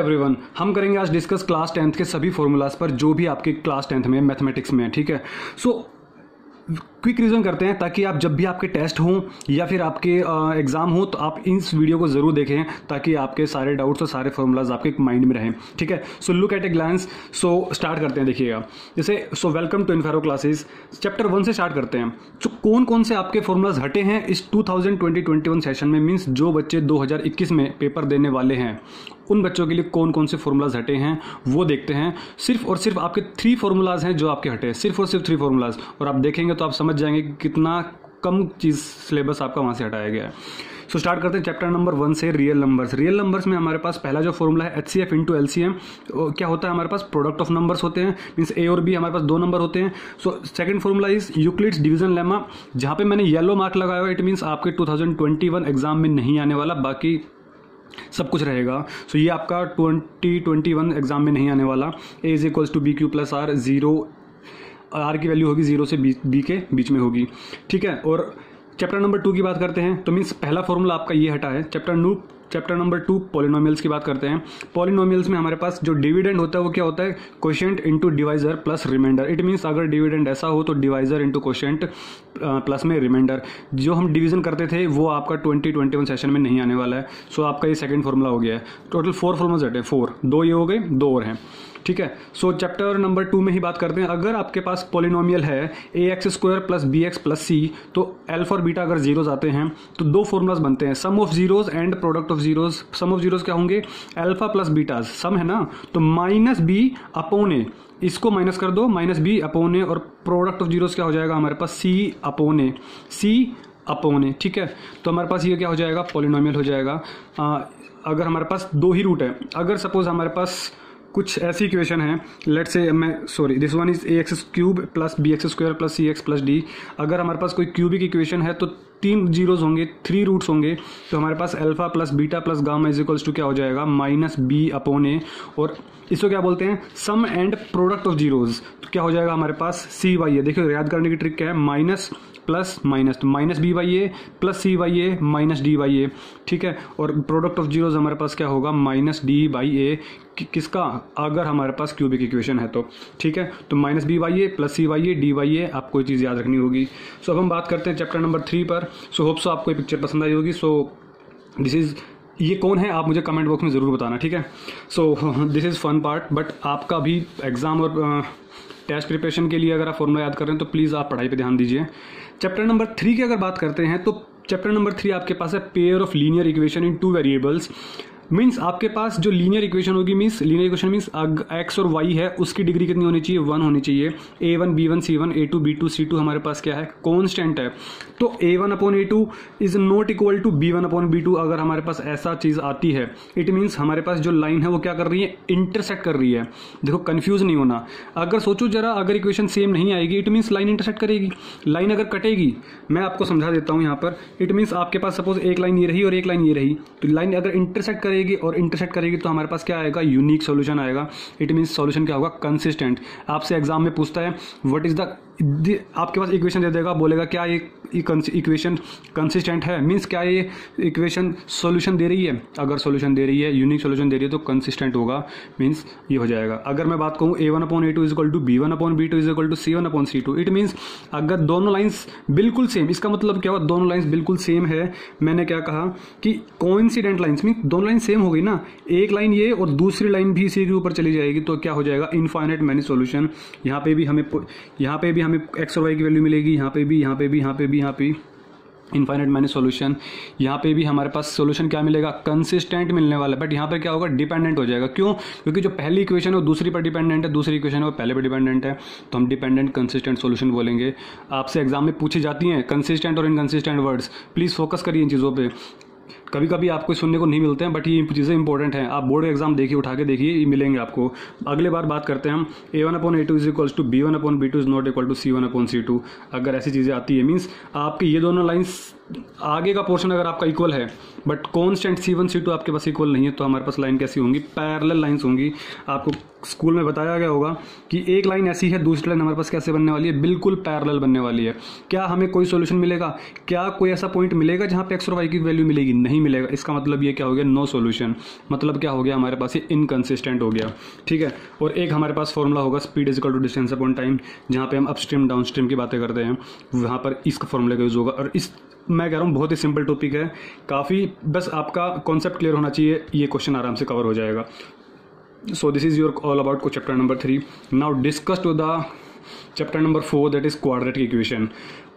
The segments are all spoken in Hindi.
एवरीवन हम करेंगे आज डिस्कस क्लास टेंथ के सभी फॉर्मूलाज पर, जो भी आपके क्लास टेंथ में मैथमेटिक्स में है, ठीक है? सो क्विक रीजन करते हैं ताकि आप जब भी आपके टेस्ट हों या फिर आपके एग्ज़ाम हो तो आप इस वीडियो को ज़रूर देखें ताकि आपके सारे डाउट्स और सारे फॉर्मूलाज आपके माइंड में रहें। ठीक है? So look at a glance so start करते हैं, देखिएगा। जैसे so welcome to Infero classes chapter one से स्टार्ट करते हैं। तो कौन कौन से आपके फॉर्मूलाज हटे हैं इस 2020-21 सेशन में? मीन्स जो बच्चे 2021 में पेपर देने वाले हैं, उन बच्चों के लिए कौन कौन से फॉर्मूलाज हटे हैं, वो देखते हैं। सिर्फ़ और सिर्फ़ आपके थ्री फॉर्मूलाज हैं जो आपके हटे हैं। सिर्फ़ और सिर्फ़ थ्री फॉर्मूलाज और आप देखेंगे तो आप समझ जाएँगे कि कितना कम चीज़ सिलेबस आपका वहाँ से हटाया गया है। सो so, स्टार्ट करते हैं चैप्टर नंबर वन से रियल नंबर्स रियल नंबर्स में हमारे पास पहला जो फॉर्मूला है H C F into L C M क्या होता है? हमारे पास प्रोडक्ट ऑफ़ नंबर्स होते हैं मीन्स ए और बी हमारे पास दो नंबर होते हैं। So second formula is Euclid's division lemma जहाँ पे मैंने येलो मार्क लगाया हुआ इट मीन्स आपके 2021 एग्ज़ाम में नहीं आने वाला बाकी सब कुछ रहेगा। सो so, ये आपका ट्वेंटी ट्वेंटी वन एग्ज़ाम में नहीं आने वाला। A is equals to B Q plus R zero R की वैल्यू होगी ज़ीरो से बी बी के बीच में होगी। ठीक है, और चैप्टर नंबर टू की बात करते हैं। तो मीन्स पहला फॉर्मूला आपका ये हटा है। चैप्टर नू चैप्टर नंबर टू पॉलिनोमियल्स की बात करते हैं। पॉलिनोमियल्स में हमारे पास जो डिविडेंड होता है, वो क्या होता है? Question into divisor plus remainder it means अगर डिविडेंड ऐसा हो तो डिवाइजर इंटू क्वेश्चन प्लस में रिमाइंडर जो हम डिवीज़न करते थे, वो आपका ट्वेंटी ट्वेंटी वन सेशन में नहीं आने वाला है। सो so आपका ये सेकेंड फॉर्मूला हो गया है। टोटल फोर फॉर्मूलाज हटे। फोर दो ये हो गए, दो और हैं। ठीक है? सो चैप्टर नंबर टू में ही बात करते हैं। अगर आपके पास पोलिनोमियल है A X square plus B X plus C तो एल्फा और बीटा अगर जीरोज आते हैं तो दो फॉर्मुलाज बनते हैं। Sum of zeros and product of zeros sum of zeros क्या होंगे? एल्फा प्लस बीटाज सम है ना? तो माइनस बी अपोन ए इसको माइनस कर दो। माइनस बी अपोन ए और प्रोडक्ट ऑफ़ जीरोज क्या हो जाएगा? हमारे पास सी अपोन ए सी अपोन ए ठीक है? तो हमारे पास ये क्या हो जाएगा? पोलिनोमियल हो जाएगा। आ, अगर हमारे पास दो ही रूट है। अगर सपोज़ हमारे पास कुछ ऐसी इक्वेशन है लेट से मैं sorry this one is A X cube plus B X square plus C X plus D अगर हमारे पास कोई क्यूबिक इक्वेशन है तो तीन जीरोज होंगे थ्री रूट्स होंगे तो हमारे पास alpha plus beta plus gamma is equals to क्या हो जाएगा? माइनस बी अपॉन ए और इसको क्या बोलते हैं? Sum and product of zeros तो क्या हो जाएगा हमारे पास? सी वाई है। देखिए, याद करने की ट्रिक क्या है? माइनस प्लस माइनस तो minus B Y A plus C Y A minus D Y A ठीक है? और प्रोडक्ट ऑफ़ जीरोज हमारे पास क्या होगा? माइनस डी बाई ए किसका? अगर हमारे पास क्यूबिक इक्वेशन है तो ठीक है? तो minus B Y A plus C Y A D Y A आपको ये चीज़ याद रखनी होगी। सो अब हम बात करते हैं चैप्टर नंबर थ्री पर। सो होप सो आपको ये पिक्चर पसंद आई होगी। सो दिस इज़ ये कौन है? आप मुझे कमेंट बॉक्स में ज़रूर बताना, ठीक है? So this is fun part but आपका भी एग्ज़ाम और टेस्ट प्रिपरेशन के लिए अगर आप फॉर्मूला याद कर रहे हैं तो प्लीज़ आप पढ़ाई पे ध्यान दीजिए। चैप्टर नंबर थ्री की अगर बात करते हैं तो चैप्टर नंबर थ्री आपके पास है pair of linear equation in two variables means आपके पास जो लीनियर इक्वेशन होगी means linear equation means X और वाई है, उसकी डिग्री कितनी होनी चाहिए? वन होनी चाहिए। A one B one C one A two B two C two हमारे पास क्या है? कॉन्स्टेंट है। तो A one upon A two is not equal to B one upon B two अगर हमारे पास ऐसा चीज़ आती है। इट मीन्स हमारे पास जो लाइन है वो क्या कर रही है? इंटरसेक्ट कर रही है। देखो कन्फ्यूज़ नहीं होना। अगर सोचो जरा, अगर इक्वेशन सेम नहीं आएगी इट मीन्स लाइन इंटरसेक्ट करेगी। लाइन अगर कटेगी, मैं आपको समझा देता हूँ यहाँ पर। इट मीन्स आपके पास सपोज़ एक लाइन ये रही और एक लाइन ये रही। तो लाइन अगर इंटरसेक्ट करेगी और इंटरसेक्ट करेगी तो हमारे पास क्या आएगा? यूनिक सोल्यूशन आएगा। इट मीन्स सोल्यूशन क्या होगा? कंसिस्टेंट आपसे एग्ज़ाम में पूछता है वट इज़ द आपके पास इक्वेशन दे देगा, बोलेगा, क्या ये इक्वेशन कंसिस्टेंट है? मीन्स क्या ये इक्वेशन सॉल्यूशन दे रही है? अगर सॉल्यूशन दे रही है यूनिक सॉल्यूशन दे रही है तो कंसिस्टेंट होगा। मीन्स ये हो जाएगा। अगर मैं बात कहूँ A one upon A two is equal to B one upon B two is equal to C one upon C two it means अगर दोनों लाइन्स बिल्कुल सेम इसका मतलब क्या हुआ? दोनों लाइन्स बिल्कुल सेम है। मैंने क्या कहा कि कोइंसिडेंट लाइन्स मीन दोनों लाइन सेम हो गई ना। एक लाइन ये और दूसरी लाइन भी इसी के ऊपर चली जाएगी तो क्या हो जाएगा? इनफाइनेट मैनी सोल्यूशन यहाँ पे भी हमें यहाँ पे भी एक्स और वाई की वैल्यू मिलेगी, यहाँ पे भी, यहाँ पे भी, यहाँ पे भी, यहाँ पे इनफाइनेट मैंने सॉल्यूशन यहाँ पे भी हमारे पास सॉल्यूशन क्या मिलेगा? कंसिस्टेंट मिलने वाला। है बट यहाँ पे क्या होगा? डिपेंडेंट हो जाएगा। क्यों? क्योंकि जो पहली इक्वेशन है, वो दूसरी पर डिपेंडेंट है, दूसरी इक्वेशन है, वो पहले पर डिपेंडेंट है। तो हम डिपेंडेंट कंसिस्टेंट सॉल्यूशन बोलेंगे। आपसे एग्ज़ाम में पूछी जाती हैं कंसिस्टेंट और इनकंसिस्टेंट वर्ड्स प्लीज़ फोकस करिए इन चीज़ों पर कभी कभी आपको सुनने को नहीं मिलते हैं बट ये चीज़ें इंपॉर्टेंट हैं। आप बोर्ड एग्ज़ाम देखिए उठा के देखिए, ये मिलेंगे आपको। अगले बार बात करते हैं हम। A one upon a two is equals to b one upon b two is not equal to c one upon c two अगर ऐसी चीज़ें आती है मीन्स आपकी ये दोनों लाइन्स आगे का पोर्शन अगर आपका इक्वल है but constant c one c two आपके पास इक्वल नहीं है तो हमारे पास लाइन कैसी होंगी? पैरल लाइन्स होंगी। आपको स्कूल में बताया गया होगा कि एक लाइन ऐसी है, दूसरी लाइन हमारे पास कैसे बनने वाली है? बिल्कुल पैरल बनने वाली है। क्या हमें कोई सोल्यूशन मिलेगा? क्या कोई ऐसा पॉइंट मिलेगा जहाँ पे एक्स और वाई की वैल्यू मिलेगी? नहीं मिलेगा। इसका मतलब ये क्या हो गया? नो सोल्यूशन मतलब क्या हो गया? हमारे पास ये इनकन्सिस्टेंट हो गया। ठीक है? और एक हमारे पास फॉर्मूला होगा speed equal to distance upon time जहाँ पे हम अपस्ट्रीम डाउनस्ट्रीम की बातें करते हैं। वहाँ पर इसका फॉर्मूला का यूज़ होगा। और इस मैं कह रहा हूँ, बहुत ही सिंपल टॉपिक है। काफ़ी, बस आपका कॉन्सेप्ट क्लियर होना चाहिए, ये क्वेश्चन आराम से कवर हो जाएगा। So this is your all about chapter number three now discuss to the chapter number four that is quadratic equation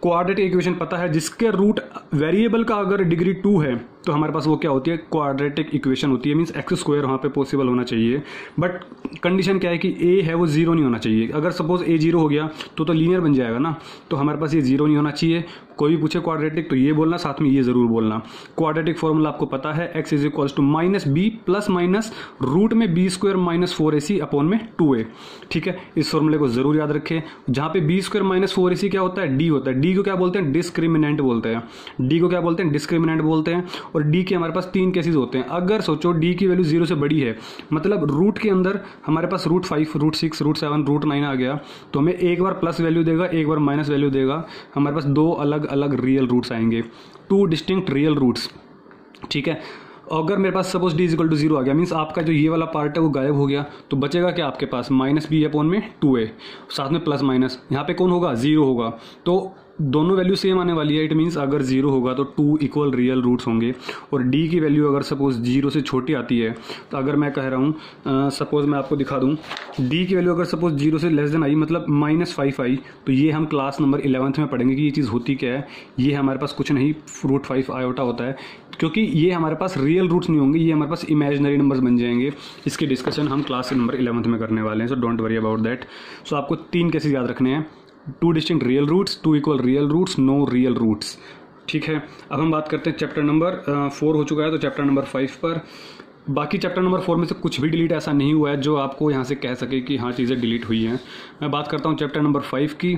quadratic equation पता है, जिसके रूट वेरिएबल का अगर डिग्री टू है तो हमारे पास वो क्या होती है? क्वाड्रेटिक इक्वेशन होती है मीन्स एक्स स्क्वायर वहाँ पे पॉसिबल होना चाहिए। बट कंडीशन क्या है कि ए है, वो ज़ीरो नहीं होना चाहिए। अगर सपोज़ ए ज़ीरो हो गया तो तो लीनियर बन जाएगा ना। तो हमारे पास ये ज़ीरो नहीं होना चाहिए। कोई भी पूछे क्वाड्रेटिक तो ये बोलना, साथ में ये ज़रूर बोलना। क्वाड्रेटिक फॉर्मूला आपको पता है x is equals to minus b plus minus root में b square minus four a c upon में टू ए ठीक है? इस फॉर्मूले को ज़रूर याद रखें। जहाँ पे b square minus four a c क्या होता है? डी होता है। डी को क्या बोलते हैं? डिस्क्रिमिनेंट बोलते हैं। डी को क्या बोलते हैं? डिस्क्रिमिनेंट बोलते हैं। और डी के हमारे पास तीन केसेज होते हैं। अगर सोचो डी की वैल्यू ज़ीरो से बड़ी है मतलब रूट के अंदर हमारे पास root five root six root seven root nine आ गया तो हमें एक बार प्लस वैल्यू देगा, एक बार माइनस वैल्यू देगा। हमारे पास दो अलग अलग रियल रूट्स आएँगे। टू डिस्टिंक्ट रियल रूट्स ठीक है? अगर मेरे पास suppose d equal to zero आ गया मीन्स आपका जो ये वाला पार्ट है वो गायब हो गया तो बचेगा क्या आपके पास? माइनस बी अपॉन में टू ए साथ में प्लस माइनस यहाँ पे कौन होगा? ज़ीरो होगा। तो दोनों वैल्यू सेम आने वाली है. इट मीन्स अगर ज़ीरो होगा तो टू इक्वल रियल रूट्स होंगे. और डी की वैल्यू अगर सपोज़ ज़ीरो से छोटी आती है तो अगर मैं कह रहा हूँ सपोज़ मैं आपको दिखा दूँ डी की वैल्यू अगर सपोज़ ज़ीरो से लेस देन आई मतलब माइनस फाइव आई तो ये हम क्लास नंबर इलेवंथ में पढ़ेंगे कि ये चीज़ होती क्या है. ये हमारे पास कुछ नहीं रूट फाइव आयोटा होता है. क्योंकि ये हमारे पास रियल रूट्स नहीं होंगे, ये हमारे पास इमेजनरी नंबर्स बन जाएँगे. इसकी डिस्कशन हम क्लास नंबर इलेवंथ में करने वाले हैं so don't worry about that so आपको तीन केसेस याद रखने हैं. Two distinct real roots, two equal real roots, no real roots. ठीक है, अब हम बात करते हैं चैप्टर नंबर फोर हो चुका है तो चैप्टर नंबर फाइव पर। बाकी चैप्टर नंबर फोर में से कुछ भी डिलीट ऐसा नहीं हुआ है जो आपको यहाँ से कह सके कि हाँ चीज़ें डिलीट हुई हैं। मैं बात करता हूँ चैप्टर नंबर फाइव की।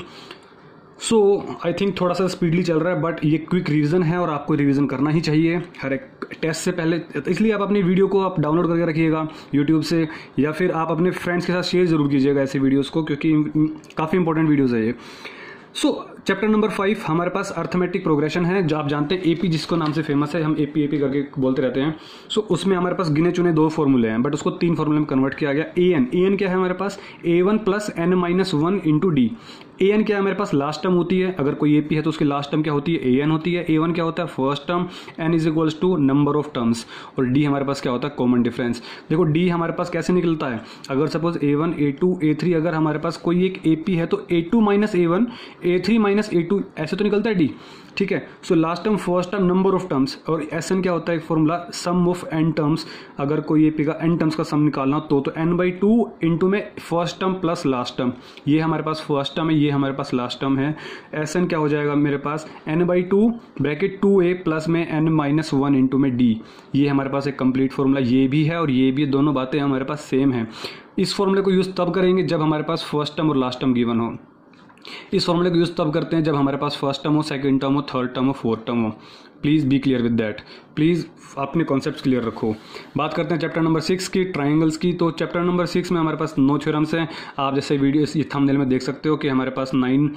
सो आई थिंक थोड़ा सा स्पीडली चल रहा है बट ये क्विक रिवीजन है और आपको रिवीजन करना ही चाहिए। हर एक टेस्ट से पहले इसलिए आप अपनी वीडियो को आप डाउनलोड करके रखिएगा यूट्यूब से या फिर आप अपने फ्रेंड्स के साथ शेयर ज़रूर कीजिएगा ऐसे वीडियोज़ को क्योंकि काफ़ी इंपॉर्टेंट वीडियोज़ है ये। सो चैप्टर नंबर फाइव हमारे पास अर्थमेटिक प्रोग्रेशन है। जो आप जानते हैं एपी जिसको नाम से फ़ेमस है हम एपी एपी करके बोलते रहते हैं। सो so, उसमें हमारे पास गिने चुने दो फॉर्मूले हैं बट उसको तीन फॉर्मूले में कन्वर्ट किया गया। ए एन ए एन क्या है हमारे पास? A one plus n minus one into d a n क्या है? मेरे पास लास्ट टर्म होती है। अगर कोई ए पी है तो उसकी लास्ट टर्म क्या होती है? ए एन होती है। ए वन क्या होता है? First term n is equals to number of terms और डी हमारे पास क्या होता है? कॉमन डिफरेंस देखो डी हमारे पास कैसे निकलता है? अगर suppose a one a two a three अगर हमारे पास कोई एक ए पी है तो a two minus a one a three minus a two ऐसे तो निकलता है डी ठीक है? So last term first term number of terms और एस एन क्या होता है? Formula sum of n terms अगर कोई एपी का एन टर्म्स का सम निकालना तो तो एन बाई टू इंटू में first term plus last term ये हमारे पास फ़र्स्ट टर्म है, ये हमारे पास लास्ट टर्म है. एस एन क्या हो जाएगा मेरे पास? N by two bracket two a plus में एन माइनस वन इंटू में डी ये हमारे पास एक कंप्लीट फॉर्मूला ये भी है और ये भी दोनों बातें हमारे पास सेम है. इस फॉर्मूले को यूज़ तब करेंगे जब हमारे पास फ़र्स्ट टर्म और लास्ट टर्म गिवन हो. इस फॉर्मूले को यूज़ तब करते हैं जब हमारे पास फ़र्स्ट टर्म हो सेकेंड टर्म हो थर्ड टर्म हो फोर्थ टर्म हो। Please be clear with that please अपने कॉन्सेप्ट क्लियर रखो। बात करते हैं चैप्टर नंबर सिक्स की ट्राइंगल्स की। तो चैप्टर नंबर सिक्स में हमारे पास नो थ्योरम्स हैं। आप जैसे वीडियो इस थंबनेल में देख सकते हो कि हमारे पास नाइन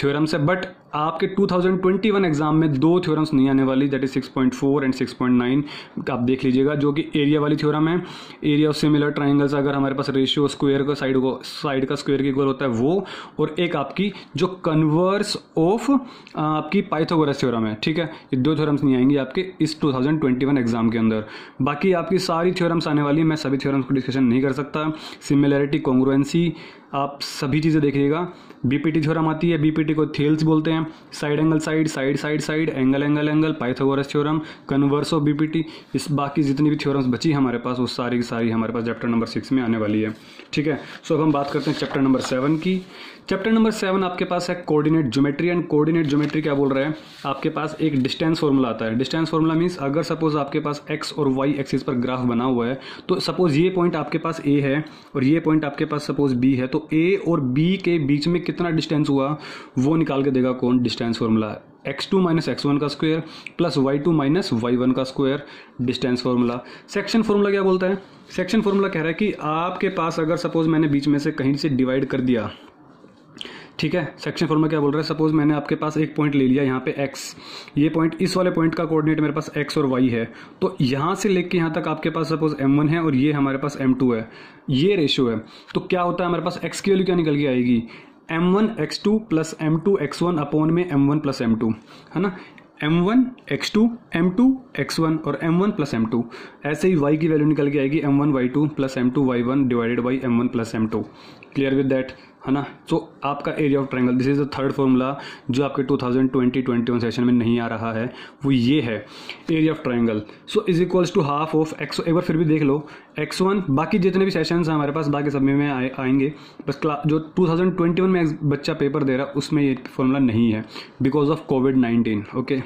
थ्योरम्स है बट आपके 2021 एग्ज़ाम में दो थ्योरम्स नहीं आने वाली दैट इज़ 6.4 एंड 6.9 आप देख लीजिएगा, जो कि एरिया वाली थ्योरम है। एरिया ऑफ़ सिमिलर ट्राइंगल्स अगर हमारे पास रेशियो स्क्वायर का साइड को साइड का स्क्वायर की इक्वल होता है, वो, और एक आपकी जो कन्वर्स ऑफ़ आपकी पाइथागोरस थ्योरम है, ठीक है? ये दो थ्योरम्स नहीं आएँगी आपके इस 2021 एग्ज़ाम के अंदर। बाकी आपकी सारी थ्योरम्स आने वाली मैं सभी थ्योरम्स को डिस्कशन नहीं कर सकता। सिमिलैरिटी कॉन्ग्रुएंसी आप सभी चीज़ें देखिएगा। बीपीटी थ्योरम आती है। बीपीटी को थेल्स बोलते हैं। Side angle, side side side side, angle angle angle, Pythagoras theorem, converse of BPT इस बाकी जितनी भी थ्योरम्स बची हमारे पास, वो सारी की सारी हमारे पास चैप्टर नंबर सिक्स में आने वाली है। ठीक है? सो अब हम बात करते हैं चैप्टर नंबर सेवन की। चैप्टर नंबर सेवन आपके पास है coordinate geometry and coordinate geometry क्या बोल रहे हैं? आपके पास एक डिस्टेंस फॉर्मूला आता है। डिस्टेंस फॉर्मूला मीन्स अगर सपोज़ आपके पास एक्स और वाई एक्सिस पर ग्राफ बना हुआ है तो सपोज़ ये पॉइंट आपके पास ए है और ये पॉइंट आपके पास सपोज़ बी है तो ए और बी के बीच में कितना डिस्टेंस हुआ? वो निकाल के देगा कौन? Distance formula x two minus x one का square plus y two minus y one का square distance formula section formula क्या बोलता है? सेक्शन फॉर्मूला कह रहा है कि आपके पास अगर सपोज़ मैंने बीच में से कहीं से डिवाइड कर दिया ठीक है? सेक्शन फॉर्मूला क्या बोल रहा है? सपोज़ मैंने आपके पास एक पॉइंट ले लिया यहाँ पे एक्स ये पॉइंट इस वाले पॉइंट का कोऑर्डिनेट मेरे पास एक्स और वाई है। तो यहाँ से लेके यहाँ तक आपके पास सपोज़ एम वन है और ये हमारे पास एम टू है। ये रेशियो है। तो क्या होता है? हमारे पास एक्स की वैल्यू क्या निकल के आएगी? M one x two plus m two x one upon में m one plus m two है ना? M one x two m two x one और m one plus m two ऐसे ही वाई की वैल्यू निकल के आएगी m one y two plus m two y one divided by m one plus m two clear with that है ना? तो आपका area of triangle this is the third formula जो आपके 2020 21 सेशन में नहीं आ रहा है वो ये है area of triangle so is equals to half of x एक बार फिर भी देख लो एक्स वन बाकी जितने भी सेशन हैं हमारे पास बाकी सब में आए, आएँगे बस क्लास जो 2021 में बच्चा पेपर दे रहा है उसमें ये फॉर्मूला नहीं है because of COVID nineteen okay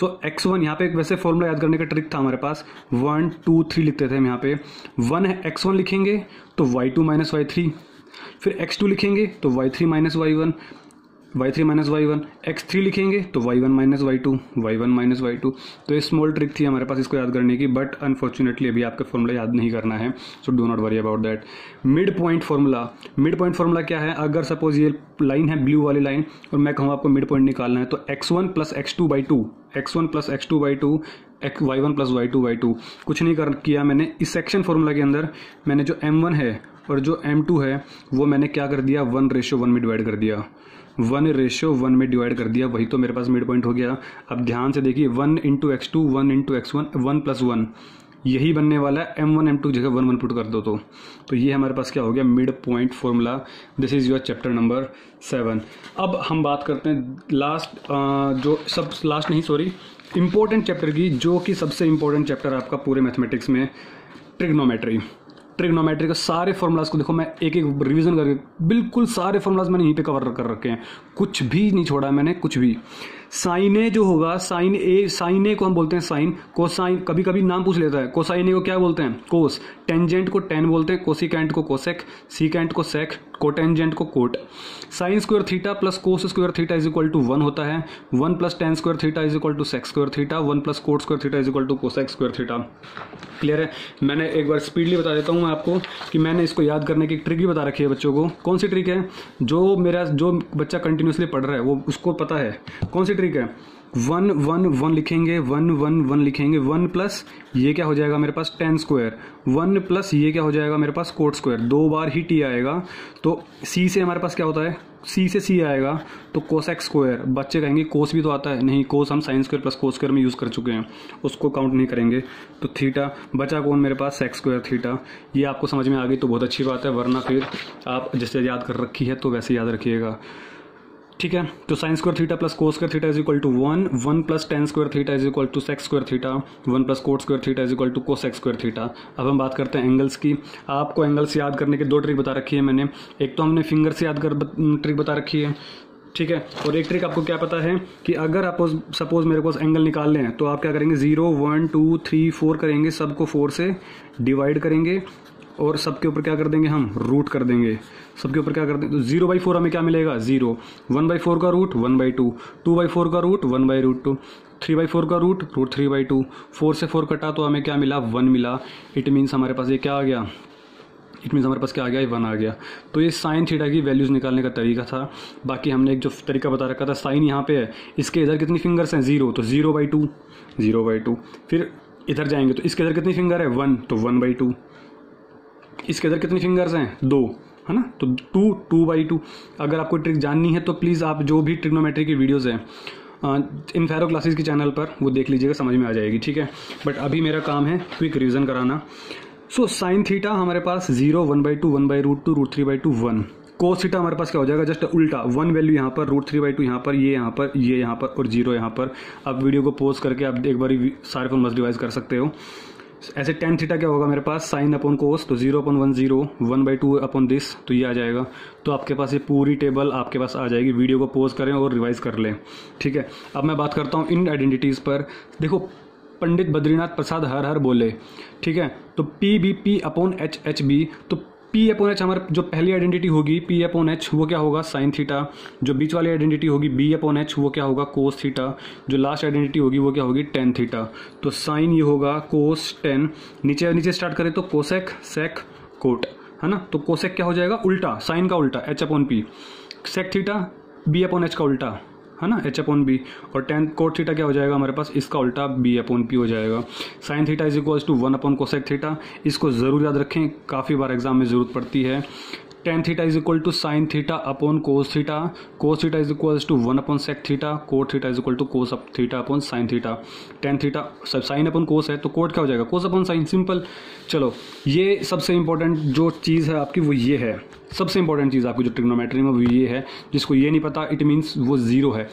so x one यहाँ पे एक वैसे फॉर्मूला याद करने का ट्रिक था हमारे पास वन टू थ्री लिखते थे हम यहाँ पे। वन है एक्स वन लिखेंगे तो y two minus y three फिर एक्स टू लिखेंगे तो y three minus y one y three minus y one x three लिखेंगे तो y one minus y two y one minus y two तो ये स्मॉल ट्रिक थी हमारे पास इसको याद करने की बट अनफॉर्चुनेटली अभी आपका फॉर्मूला याद नहीं करना है so do not worry about that mid point formula mid point formula क्या है? अगर सपोज़ ये लाइन है ब्लू वाली लाइन और मैं कहूँ आपको मिड पॉइंट निकालना है तो x one plus x two by two x one plus x two by two x y one plus y two y two कुछ नहीं कर, किया मैंने। इस सेक्शन फॉर्मूला के अंदर मैंने जो एम वन है और जो एम टू है, वो मैंने क्या कर दिया? वन रेशियो वन में डिवाइड कर दिया। वन रेशियो वन में डिवाइड कर दिया। वही तो मेरे पास मिड पॉइंट हो गया। अब ध्यान से देखिए one into x two one into x one one plus one यही बनने वाला है। एम वन एम टू जगह वन वन पुट कर दो तो। तो ये हमारे पास क्या हो गया? Mid point formula this is your chapter number seven अब हम बात करते हैं लास्ट जो सब लास्ट नहीं सॉरी इंपॉर्टेंट चैप्टर की, जो कि सबसे इंपॉर्टेंट चैप्टर आपका पूरे मैथमेटिक्स में ट्रिग्नोमेट्री ट्रिग्नोमेट्री के सारे फॉर्मूलाज को देखो, मैं एक एक रिवीजन करके, बिल्कुल सारे फॉर्मूलाज मैंने यहीं पे कवर कर रखे हैं। कुछ भी नहीं छोड़ा मैंने, कुछ भी। साइन ए जो होगा, साइन ए साइन ए को हम बोलते हैं साइन कोसाइन कभी कभी नाम पूछ लेता है। कोसाइन ए को क्या बोलते हैं? कोस टेंजेंट को टेन बोलते हैं कोसिकेंट को कोसेक सीकेंट को सेक कोटेंजेंट को cot sine square theta plus cos square theta is equal to one होता है। One plus tan square theta is equal to sec square theta one plus cot square theta is equal to cosec square theta clear है? मैंने एक बार स्पीडली बता देता हूँ मैं आपको कि मैंने इसको याद करने की ट्रिक भी बता रखी है बच्चों को। कौन सी ट्रिक है? जो मेरा, जो बच्चा कंटिन्यूसली पढ़ रहा है, वो उसको पता है। कौन सी ट्रिक है। वन वन वन लिखेंगे, वन वन वन लिखेंगे, वन प्लस ये क्या हो जाएगा मेरे पास टेन स्क्वायर वन प्लस ये क्या हो जाएगा मेरे पास कोट स्क्वायर दो बार ही टी आएगा तो सी से हमारे पास क्या होता है? सी से सी आएगा तो कोस एक्स स्क्वायर बच्चे कहेंगे कोस भी तो आता है। नहीं कोस हम sine square plus cos square में यूज़ कर चुके हैं। उसको काउंट नहीं करेंगे। तो थीटा बचा कौन मेरे पास? सेक्स स्क्वायर थीटा ये आपको समझ में आ गई तो बहुत अच्छी बात है, वरना फिर आप जैसे याद कर रखी है तो वैसे याद रखिएगा। ठीक है? तो sine square theta plus cos square theta is equal to one one plus tan square theta is equal to sec square theta one plus cot square theta is equal to cosec square theta अब हम बात करते हैं एंगल्स की। आपको एंगल्स याद करने की दो ट्रिक बता रखी है मैंने। एक तो हमने फिंगर से याद कर ट्रिक बता रखी है, ठीक है? और एक ट्रिक आपको क्या पता है कि अगर आप सपोज़ मेरे पास एंगल निकाल लें तो आप क्या करेंगे? Zero one two three four करेंगे, सबको फोर से डिवाइड करेंगे। और सबके ऊपर क्या कर देंगे हम? रूट कर देंगे। सबके ऊपर क्या कर देंगे तो ज़ीरो बाई फोर हमें क्या मिलेगा? ज़ीरो वन बाई फोर का root one by two two by four का root one by root two three by four का root root three by two four से फोर कटा तो हमें क्या मिला? वन मिला। इट मीन्स हमारे पास ये क्या आ गया? इट मीन्स हमारे पास क्या आ गया? वन आ गया। तो ये साइन थीटा की वैल्यूज़ निकालने का तरीका था। बाकी हमने एक जो तरीका बता रखा था साइन यहाँ पे है। इसके इधर कितनी फिंगर्स हैं? ज़ीरो तो zero by two zero by two फिर इधर जाएँगे तो इसके इधर कितनी फिंगर है? वन तो वन बाई टू इसके अंदर कितनी फिंगर्स हैं? दो, है ना? तो टू टू बाई टू अगर आपको ट्रिक जाननी है तो प्लीज़ आप जो भी ट्रिग्नोमेट्री की वीडियोज़ हैं इन फैरो क्लासेस के चैनल पर वो देख लीजिएगा, समझ में आ जाएगी, ठीक है? बट अभी मेरा काम है क्विक रिविजन कराना। सो साइन थीटा हमारे पास zero one by two one by root two root three by two one cos theta हमारे पास क्या हो जाएगा? जस्ट उल्टा। वन वैल्यू यहाँ पर रूट थ्री बाई टू यहाँ पर, ये यहाँ पर, ये यहाँ पर, और ज़ीरो यहाँ पर। आप वीडियो को पोज करके आप एक बार सारे फॉर्मस डिवाइज कर सकते हो। ऐसे टेन थीटा क्या होगा मेरे पास? साइन अपॉन कोस तो zero upon one zero one by two upon this तो ये आ जाएगा। तो आपके पास ये पूरी टेबल आपके पास आ जाएगी। वीडियो को पोज करें और रिवाइज कर लें। ठीक है? अब मैं बात करता हूँ इन आइडेंटिटीज़ पर। देखो, पंडित बद्रीनाथ प्रसाद हर हर बोले। ठीक है? तो p b p upon h h b तो पी अपॉन एच हमारे जो पहली आइडेंटिटी होगी पी अपॉन एच वो क्या होगा? साइन थीटा जो बीच वाली आइडेंटिटी होगी बी अपॉन एच वो क्या होगा? कोस थीटा जो लास्ट आइडेंटिटी होगी, वो क्या होगी? टेन थीटा तो साइन ये होगा कोस टेन नीचे नीचे स्टार्ट करें तो कोसेक सेक कोट है ना? तो कोसेक क्या हो जाएगा? उल्टा। साइन का उल्टा h upon p sec theta b upon h का उल्टा। है ना एच अपॉन बी और टेन कोट थीटा क्या हो जाएगा हमारे पास? इसका उल्टा बी अपॉन पी हो जाएगा। Sine theta is equals to one upon cosec theta इसको ज़रूर याद रखें, काफ़ी बार एग्ज़ाम में ज़रूरत पड़ती है। Tan theta is equal to sine theta upon cos theta cos theta is equals to one upon sec theta cot theta is equal to cos theta upon sine theta tan theta सब साइन अपॉन कोस है तो कोट क्या हो जाएगा? कोस अपॉन साइन सिंपल चलो, ये सबसे इंपॉर्टेंट जो चीज़ है आपकी, वो ये है। सबसे इंपॉर्टेंट चीज़ आपकी जो ट्रिग्नोमेट्री में वो ये है, जिसको ये नहीं पता इट मीन्स वो ज़ीरो है।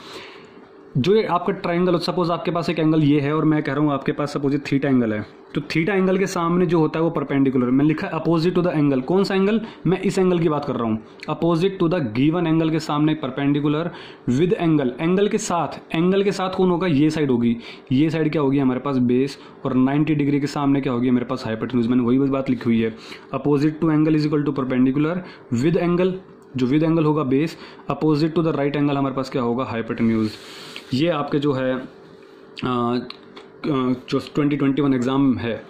जो ये आपका ट्राइंगल सपोज़ आपके पास एक एंगल ये है और मैं कह रहा हूँ आपके पास सपोज़ ये थीटा एंगल है तो थीटा एंगल के सामने जो होता है वो परपेंडिकुलर मैं लिखा अपोजिट टू द एंगल कौन सा एंगल मैं इस एंगल की बात कर रहा हूँ। Opposite to the given angle के सामने परपेंडिकुलर विद एंगल एंगल के साथ एंगल के साथ कौन होगा? ये साइड होगी। ये साइड क्या होगी? हमारे पास बेस और 90 डिग्री के सामने क्या होगी? मेरे पास हाइपोटेन्यूज मैंने वही बात लिखी हुई है। Opposite to angle is equal to perpendicular with angle जो विद एंगल होगा base opposite to the right angle हमारे पास क्या होगा? हाइपोटेन्यूज ये आपके जो है जो ट्वेंटी ट्वेंटी वन एग्ज़ाम है,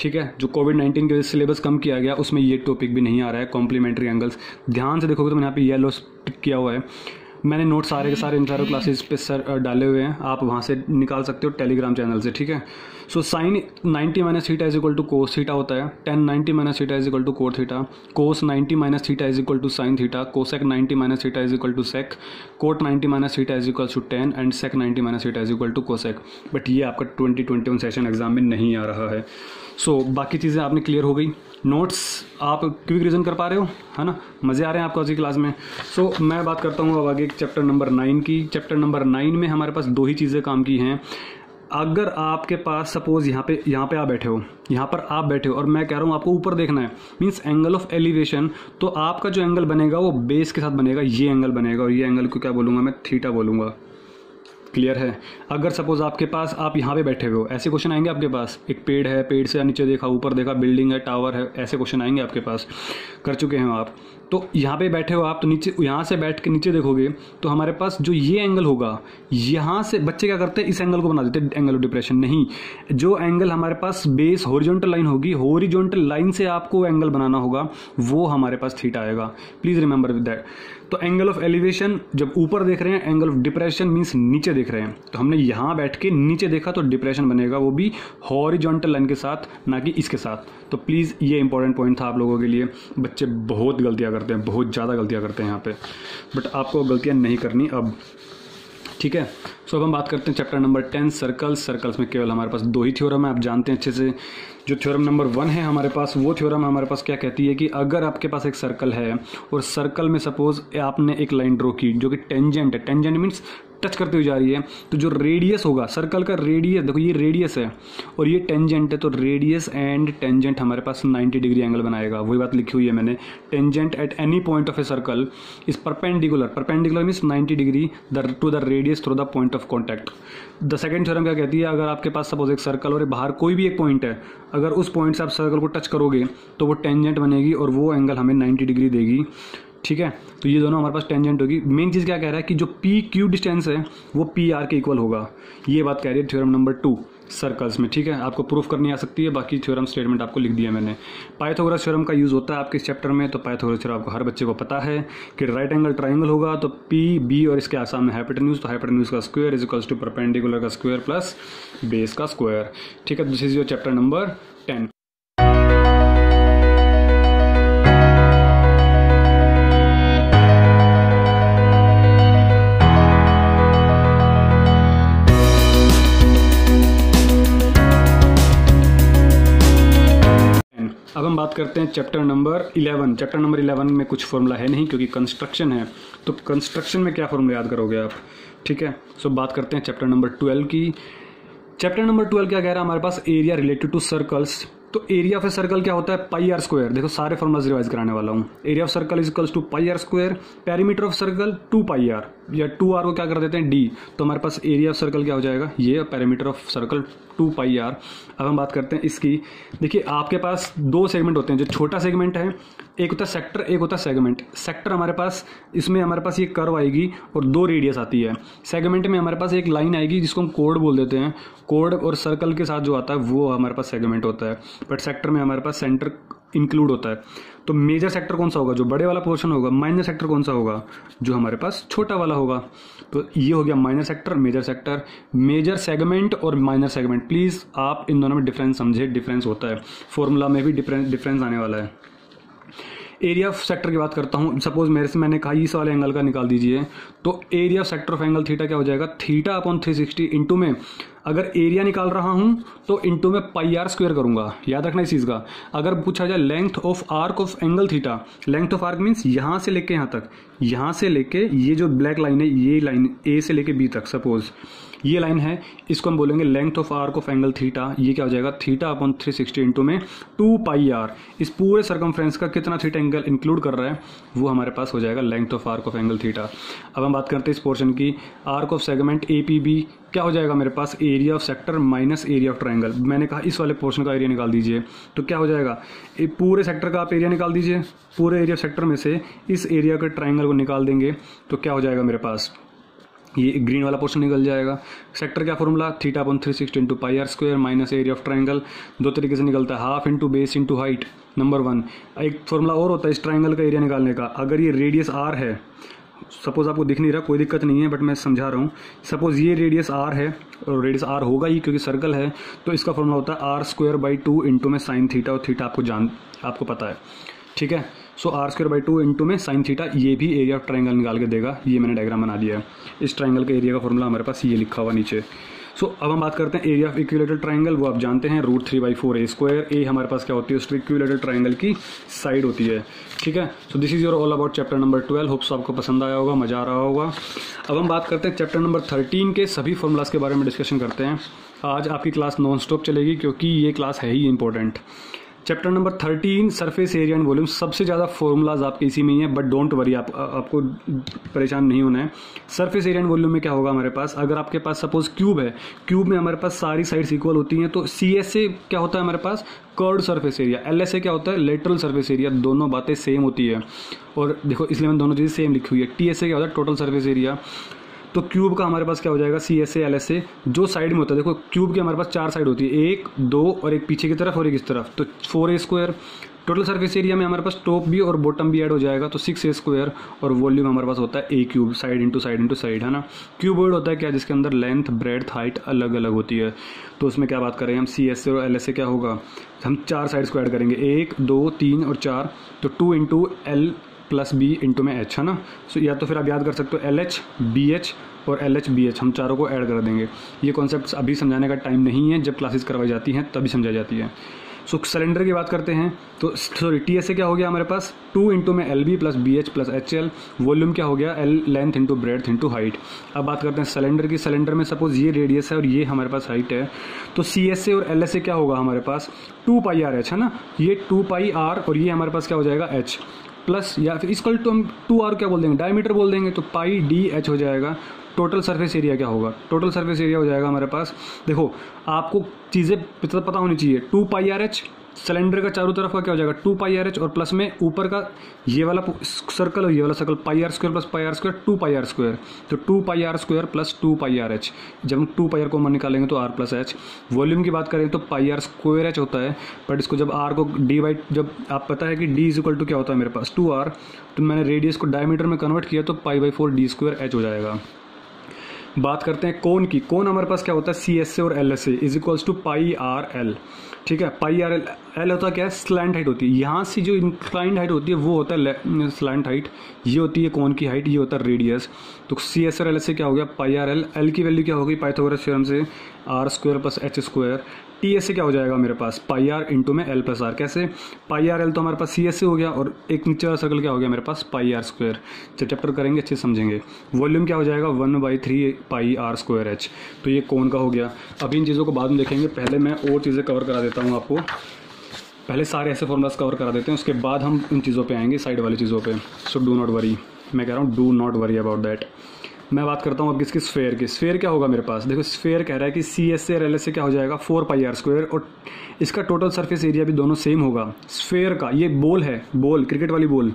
ठीक है, जो कोविड नाइन्टीन के वजह से सिलेबस कम किया गया, उसमें ये टॉपिक भी नहीं आ रहा है कॉम्प्लीमेंट्री एंगल्स ध्यान से देखोगे तो मैंने यहाँ पे येलो टिक किया हुआ है। मैंने नोट सारे के सारे इन सारे क्लासेस पे सर डाले हुए हैं। आप वहाँ से निकाल सकते हो टेलीग्राम चैनल से ठीक है? So sine ninety minus theta is equal to cos theta होता है। Tan ninety minus theta is equal to cot theta cos ninety minus theta is equal to sine theta cosec ninety minus theta is equal to sec cot ninety minus theta is equal to tan and sec ninety minus theta is equal to cosec but ये आपका twenty twenty one session exam में नहीं आ रहा है। सो so, बाकी चीज़ें आपने क्लियर हो गई। नोट्स आप क्विक रीजन कर पा रहे हो? है ना? मज़े आ रहे हैं आपको आज की क्लास में। सो so, मैं बात करता हूँ अब आगे चैप्टर नंबर नाइन की। चैप्टर नंबर नाइन में हमारे पास दो ही चीज़ें काम की हैं। अगर आपके पास सपोज़ यहाँ पे यहाँ पे आप बैठे हो यहाँ पर आप बैठे हो और मैं कह रहा हूँ आपको ऊपर देखना है मीन्स एंगल ऑफ़ एलिवेशन तो आपका जो एंगल बनेगा वो बेस के साथ बनेगा ये एंगल बनेगा और ये एंगल को क्या बोलूँगा मैं? थीटा बोलूँगा। क्लियर है। अगर सपोज़ आपके पास, आप यहाँ पे बैठे हुए हो, ऐसे क्वेश्चन आएँगे आपके पास? एक पेड़ है, पेड़ से नीचे देखा, ऊपर देखा बिल्डिंग है टावर है, ऐसे क्वेश्चन आएँगे आपके पास? कर चुके हैं आप। तो यहाँ पे बैठे हो आप तो नीचे, यहाँ से बैठ के नीचे देखोगे तो हमारे पास जो ये एंगल होगा, यहाँ से बच्चे क्या करते हैं, इस एंगल को बना देते हैं एंगल ऑफ़ डिप्रेशन नहीं, जो एंगल हमारे पास बेस हॉरिजॉन्टल लाइन होगी हॉरिजॉन्टल लाइन से आपको एंगल बनाना होगा, वो हमारे पास थीटा आएगा। प्लीज़ रिमेंबर विद दैट तो एंगल ऑफ़ एलिवेशन जब ऊपर देख रहे हैं एंगल ऑफ़ डिप्रेशन मीन्स नीचे देख रहे हैं। तो हमने यहाँ बैठ के नीचे देखा तो डिप्रेशन बनेगा, वो भी हॉरिजॉन्टल लाइन के साथ, ना कि इसके साथ। तो प्लीज़ ये इंपॉर्टेंट पॉइंट था आप लोगों के लिए। बच्चे बहुत गलतियाँ करते हैं, बहुत ज़्यादा गलतियाँ करते हैं यहाँ पर बट आपको गलतियाँ नहीं करनी अब। ठीक है? सो अब हम बात करते हैं chapter number ten circles circles में केवल हमारे पास दो ही थ्योरम है, आप जानते हैं अच्छे से। जो थ्योरम नंबर वन है हमारे पास, वो थ्योरम हमारे पास क्या कहती है कि अगर आपके पास एक सर्कल है, और सर्कल में सपोज़ आपने एक लाइन ड्रॉ की, जो कि टेंजेंट है। टेंजेंट मीन्स टच करती हुई जा रही है तो जो रेडियस होगा सर्कल का रेडियस देखो ये रेडियस है, और ये टेंजेंट है तो रेडियस एंड टेंजेंट हमारे पास 90 डिग्री एंगल बनाएगा। वही बात लिखी हुई है मैंने tangent at any point of a circle is perpendicular perpendicular means 90 degree to the radius through the point of contact the second theorem क्या कहती है, अगर आपके पास सपोज़ एक सर्कल और बाहर कोई भी एक पॉइंट है, अगर उस पॉइंट से आप सर्कल को टच करोगे तो वो टेंजेंट बनेगी और वो एंगल हमें 90 डिग्री देगी। ठीक है? तो ये दोनों हमारे पास टेंजेंट होगी। मेन चीज़ क्या कह रहा है कि जो पी क्यू डिस्टेंस है, वो पी आर के इक्वल होगा। ये बात कह रही है थ्योरम नंबर टू सर्कल्स में, ठीक है? आपको प्रूफ करनी आ सकती है, बाकी थ्योरम स्टेटमेंट आपको लिख दिया मैंने। पाइथागोरस थ्योरम का यूज़ होता है आपके इस चैप्टर में तो पाइथागोरस थ्योरम आपको हर बच्चे को पता है कि राइट एंगल ट्राइंगल होगा तो पी बी और इसके आसाम में हाइपोटेन्यूज तो हाइपोटेन्यूज का square is equals to perpendicular का स्क्वायर प्लस बेस का स्क्वायर ठीक है? This is your chapter number ten हम बात करते हैं चैप्टर नंबर 11 चैप्टर नंबर 11 में कुछ फॉर्मूला है नहीं, क्योंकि कंस्ट्रक्शन है। तो कंस्ट्रक्शन में क्या फॉर्मूला याद करोगे आप? ठीक है? सो बात करते हैं चैप्टर नंबर 12 की। चैप्टर नंबर 12 क्या कह रहा है? हमारे पास एरिया रिलेटेड टू सर्कल्स तो एरिया ऑफ़ ए सर्कल क्या होता है? पाई आर स्क्वायर देखो, सारे फॉर्मुलाज रिवाइज कराने वाला हूँ। Area of circle is equals to pi r square perimeter of circle two pi r या टू आर को क्या कर देते हैं? डी। तो हमारे पास एरिया ऑफ़ सर्कल क्या हो जाएगा? ये parameter of circle two pi r अब हम बात करते हैं इसकी। देखिए, आपके पास दो सेगमेंट होते हैं, जो छोटा सेगमेंट है, एक होता सेक्टर एक होता सेगमेंट सेक्टर हमारे पास, इसमें हमारे पास ये कर्व आएगी और दो रेडियस आती है। सेगमेंट में हमारे पास एक लाइन आएगी, जिसको हम कोड बोल देते हैं। कोड और सर्कल के साथ जो आता है, वो हमारे पास सेगमेंट होता है। बट सेक्टर में हमारे पास सेंटर इंक्लूड होता है। तो मेजर सेक्टर कौन सा होगा? जो बड़े वाला पोर्शन होगा माइनर सेक्टर कौन सा होगा? जो हमारे पास छोटा वाला होगा। तो ये हो गया minor sector major sector major segment और माइनर सेगमेंट प्लीज़ आप इन दोनों में डिफरेंस समझे डिफरेंस होता है। फॉर्मूला में भी डिफरेंस आने वाला है। एरिया ऑफ़ सेक्टर की बात करता हूँ सपोज़ मेरे से मैंने कहा, इस वाले एंगल का निकाल दीजिए तो area of sector of angle theta क्या हो जाएगा? Theta upon three sixty into में, अगर एरिया निकाल रहा हूँ तो इंटू में पाई आर स्क्वेयर करूँगा। याद रखना इस चीज़ का। अगर पूछा जाए length of arc of angle theta length of arc means यहाँ से लेके यहाँ तक। यहाँ से लेके ये जो ब्लैक लाइन है, ये लाइन ए से लेके बी तक सपोज़ ये लाइन है, इसको हम बोलेंगे length of arc of angle theta ये क्या हो जाएगा? Theta upon three sixty into में टू पाई आर इस पूरे सरकमफ्रेंस का कितना थीटा एंगल इंक्लूड कर रहा है, वो हमारे पास हो जाएगा length of arc of angle theta अब हम बात करते हैं इस पोर्शन की। Arc of segment A P B क्या हो जाएगा मेरे पास? Area of sector minus area of triangle मैंने कहा इस वाले पोर्शन का एरिया निकाल दीजिए तो क्या हो जाएगा? पूरे सेक्टर का आप एरिया निकाल दीजिए। पूरे एरिया सेक्टर में से इस एरिया के ट्राइंगल को निकाल देंगे तो क्या हो जाएगा मेरे पास? ये ग्रीन वाला पोर्शन निकल जाएगा। सेक्टर क्या formula theta upon three sixty into pi r square minus area of triangle दो तरीके से निकलता है। Half into base into height number one एक फॉर्मूला और होता है इस ट्राइंगल का एरिया निकालने का। अगर ये रेडियस आर है सपोज़ आपको दिख नहीं रहा, कोई दिक्कत नहीं है बट मैं समझा रहा हूँ। सपोज़ ये रेडियस आर है, और रेडियस आर होगा ही, क्योंकि सर्कल है तो इसका फॉर्मूला होता है r square by two into में साइन थीटा और थीटा आपको जान, आपको पता है। ठीक है? So r square by two into में साइन थीटा ये भी एरिया ऑफ़ ट्राइंगल निकाल के देगा। ये मैंने डायग्राम बना दिया है। इस ट्राइंगल का एरिया का फॉर्मूला हमारे पास ये लिखा हुआ नीचे। सो so, अब हम बात करते हैं एरिया ऑफ़ इक्विलेटर ट्राइंगल वो आप जानते हैं root three by four a square a हमारे पास क्या होती है? उसकी इक्विलेटर ट्राइंगल की साइड होती है। ठीक है? So this is your all about chapter number twelve hopes आपको पसंद आया होगा मज़ा आ रहा होगा। अब हम बात करते हैं चैप्टर नंबर थर्टीन के सभी फॉर्मूलाज के बारे में डिस्कशन करते हैं। आज आपकी क्लास नॉन स्टॉप चलेगी क्योंकि ये क्लास है ही important chapter number thirteen surface area and volume सबसे ज़्यादा फॉर्मूलाज आपके इसी में ही है बट डोंट वरी आप आपको परेशान नहीं होना है। सरफेस एरिया एंड वॉल्यूम में क्या होगा हमारे पास? अगर आपके पास सपोज़ क्यूब है क्यूब में हमारे पास सारी साइड्स इक्वल होती हैं तो सी एस से क्या होता है हमारे पास? Curved surface area L S A क्या होता है? लेटरल सरफेस एरिया दोनों बातें सेम होती है। और देखो, इसलिए मैंने दोनों चीज़ें सेम लिखी हुई है। टी एस ए क्या होता है? टोटल सर्फेस एरिया तो क्यूब का हमारे पास क्या हो जाएगा? C S A L S A जो साइड में होता है। देखो, क्यूब की हमारे पास चार साइड होती है। एक, दो और एक पीछे की तरफ़ और एक इस तरफ़। तो four a square total surface area में हमारे पास टॉप भी और बॉटम भी ऐड हो जाएगा। तो सिक्स ए स्क्वायर और वॉल्यूम हमारे पास होता है a cube side into side into side है ना? क्यूबॉइड होता है क्या? जिसके अंदर लेंथ ब्रेड हाइट अलग अलग होती है। तो उसमें क्या बात करें? हम सी एस ए और एल एस ए क्या होगा? हम चार साइड्स को ऐड करेंगे। एक, दो, तीन और चार। तो two into l plus b into में एच है ना? सो या तो फिर आप याद कर सकते हो एल एच बी एच और एल एच बी एच हम चारों को ऐड कर देंगे। ये कॉन्सेप्ट अभी समझाने का टाइम नहीं है। जब क्लासेस करवाई जाती हैं तभी समझाई जाती है। सो so, सिलेंडर की बात करते हैं तो सॉरी टी एस ए क्या हो गया हमारे पास? टू इंटू में l b plus b h plus h l volume क्या हो गया? L length into breadth into height अब बात करते हैं सिलेंडर की। सिलेंडर में सपोज़ ये रेडियस है और ये हमारे पास हाइट है। तो सी एस ए और एल एस ए क्या होगा हमारे पास? टू पाई आर एच है ना? ये टू पाई आर और ये हमारे पास क्या हो जाएगा? एच प्लस या फिर इसको तो हम टू आर क्या बोल देंगे? डायमीटर बोल देंगे तो पाई डी एच हो जाएगा। टोटल सरफेस एरिया क्या होगा? टोटल सरफेस एरिया हो जाएगा हमारे पास। देखो, आपको चीज़ें पता होनी चाहिए। Two pi r h cylinder का चारों तरफ़ का क्या हो जाएगा? टू पाई आर एच और प्लस में ऊपर का ये वाला सर्कल और ये वाला circle pi r square plus pi r square two pi r square तो two pi r square plus two pi r h. जब हम टू पाई आर कॉमन निकालेंगे तो आर प्लस एच वॉल्यूम की बात करें तो पाई आर स्क्वायर एच होता है बट इसको जब आर को डी वाई जब आप पता है कि डी इज़ इक्वल टू क्या होता है मेरे पास? टू आर तो मैंने रेडियस को डायमीटर में कन्वर्ट किया तो pi by four d square h हो जाएगा। बात करते हैं कौन की। कौन हमारे पास क्या होता है? सी एस ए और L S A is equals to pi r l ठीक है? पाई आर एल एल होता क्या है स्लैंड हाइट होती है। यहाँ से जो इंक्लाइंड हाइट होती है, वो होता है स्लैंड हाइट ये होती है कौन की हाइट ये होता है रेडियस तो सी एस आर एल से क्या हो गया? पाई आर एल एल की वैल्यू क्या होगी पाइथागोरस थ्योरम से r square plus h square T S से क्या हो जाएगा मेरे पास? पाई आर इंटू में एल प्लस आर कैसे? पाई आर एल तो हमारे पास सी एस से हो गया और एक नीचे वाला सर्कल क्या हो गया मेरे पास? पाई आर स्क्वायर जब चैप्टर करेंगे, अच्छे समझेंगे। वॉल्यूम क्या हो जाएगा? One by three pi r square h तो ये कौन का हो गया। अभी इन चीज़ों को बाद में देखेंगे। पहले मैं और चीज़ें कवर करा देता हूँ आपको। पहले सारे ऐसे फॉर्मूलाज कवर करा देते हैं, उसके बाद हम इन चीज़ों पे आएँगे साइड वाली चीज़ों पे। सो डू नॉट वरी मैं कह रहा हूँ do not worry about that मैं बात करता हूँ अब किसकी? स्फेयर की। स्फेयर क्या होगा मेरे पास? देखो स्फेयर कह रहा है कि सी एस और एल से क्या हो जाएगा? फोर पाई आर स्क्वायर और इसका टोटल सरफेस एरिया भी दोनों सेम होगा। स्फेयर का, ये बॉल है बॉल क्रिकेट वाली बॉल